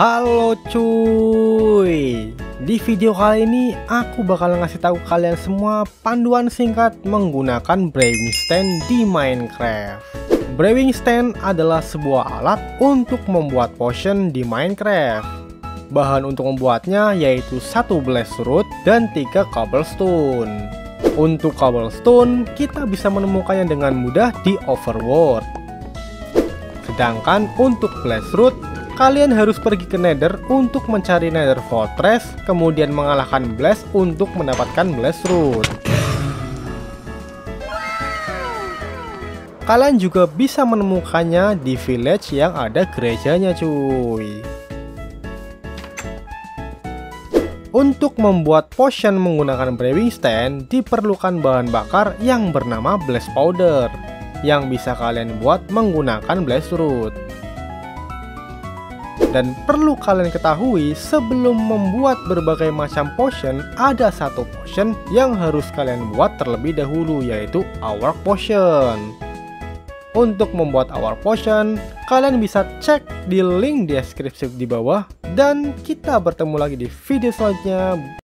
Halo cuy. Di video kali ini aku bakal ngasih tahu kalian semua panduan singkat menggunakan brewing stand di Minecraft. Brewing stand adalah sebuah alat untuk membuat potion di Minecraft. Bahan untuk membuatnya yaitu satu blaze root dan tiga cobblestone. Untuk cobblestone kita bisa menemukannya dengan mudah di overworld. Sedangkan untuk blaze root kalian harus pergi ke nether untuk mencari nether fortress, kemudian mengalahkan blast untuk mendapatkan blast root. Kalian juga bisa menemukannya di village yang ada gerejanya cuy. Untuk membuat potion menggunakan brewing stand diperlukan bahan bakar yang bernama blast powder yang bisa kalian buat menggunakan blast root. Dan perlu kalian ketahui, sebelum membuat berbagai macam potion, ada satu potion yang harus kalian buat terlebih dahulu, yaitu Our Potion. Untuk membuat Our Potion, kalian bisa cek di link deskripsi di bawah, dan kita bertemu lagi di video selanjutnya.